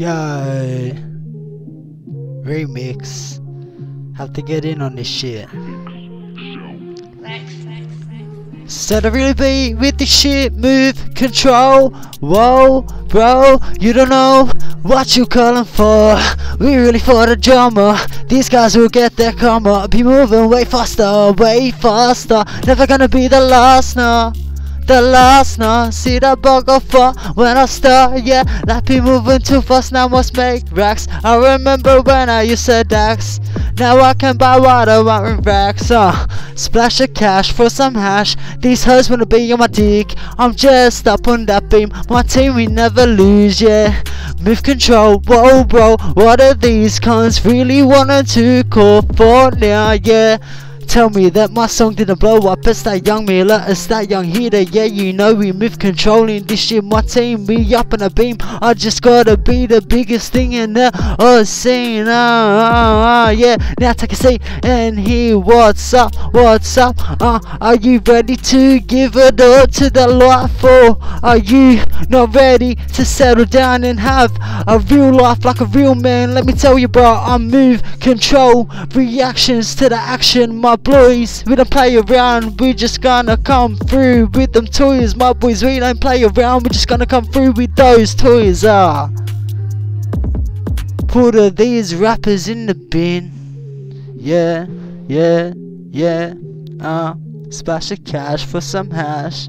Yo. Remix. Have to get in on this shit. Said I really be with the shit, move, control. Whoa, bro, you don't know what you're calling for. We really for the drama. These guys will get their karma. Be moving way faster, way faster. Never gonna be the last now the last now. See that bugger fall when I start, yeah. Like be moving too fast now, must make racks. I remember when I used to dax. Now I can buy water out in racks, uh. Splash of cash for some hash. These hoes wanna be on my dick. I'm just up on that beam. My team, we never lose, yeah. Move control, whoa, bro. What are these cons really wanting to call for now, yeah? Tell me that my song didn't blow up. It's that Yung Miller, it's that young heater. Yeah, you know we move controlling this shit. My team, we up in a beam. I just gotta be the biggest thing in the uh, scene. Uh, yeah, now take a seat and hear what's up, what's up. Uh, are you ready to give it all to the life, or are you not ready to settle down and have a real life like a real man? Let me tell you, bro, I move, control, reactions to the action. My boys, we don't play around, we just gonna come through with them toys. My boys, we don't play around, we just gonna come through with those toys. Ah. Put these rappers in the bin. Yeah, yeah, yeah. Uh, splash of cash for some hash.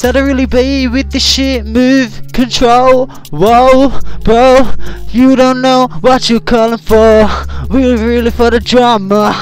Really be with the shit, move, control, whoa, bro, you don't know what you're calling for, we really for the drama,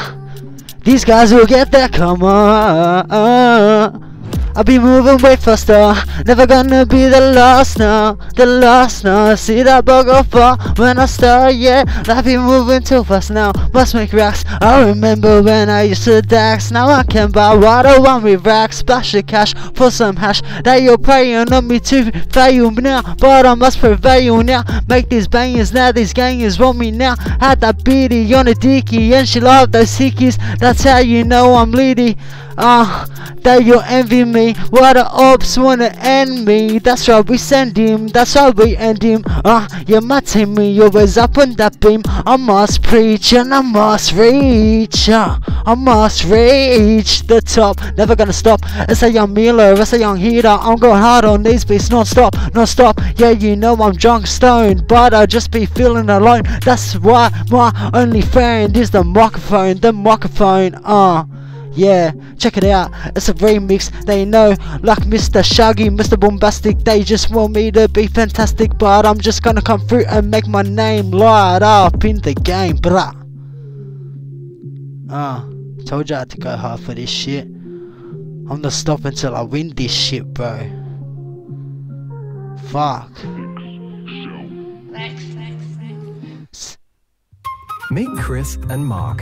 these guys will get that come on. I'll be moving way faster, never gonna be the last now, the last now. See that bugger fall when I start, yeah. I'll be moving too fast now, must make racks. I remember when I used to dax, now I can buy what I want with racks. Splash the cash for some hash that you're praying on me to fail now, but I must prevail now. Make these bangers now, these gangers want me now. Had that beady on a dicky, and she loved those hickeys. That's how you know I'm leady. Ah, uh, that you envy me. What the ops wanna end me. That's why we send him. That's why we end him. Ah, uh, you're my me. You always up on that beam. I must preach and I must reach. Uh, I must reach the top. Never gonna stop. It's a Yung Miller. It's a young heater. I'm going hard on these beats. Non stop. Non stop. Yeah, you know I'm drunk stoned. But I just be feeling alone. That's why my only friend is the microphone. The microphone. Uh. Yeah, check it out, it's a remix, they know, like Mr. Shaggy, Mr. Bombastic, they just want me to be fantastic, but I'm just gonna come through and make my name light up in the game, bruh. Ah, uh, told you I had to go hard for this shit. I'm not stopping until I win this shit, bro. Fuck. Meet Chris and Mark.